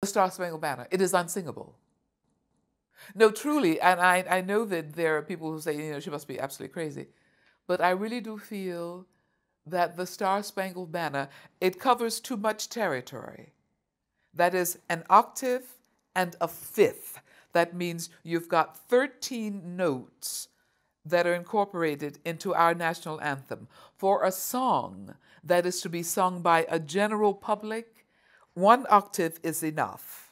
the Star Spangled Banner. It is unsingable. No, truly, and I, I know that there are people who say, you know, she must be absolutely crazy. But I really do feel that the Star Spangled Banner, it covers too much territory. That is an octave and a fifth. That means you've got 13 notes that are incorporated into our national anthem. For a song that is to be sung by a general public, one octave is enough.